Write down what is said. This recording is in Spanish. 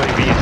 UAV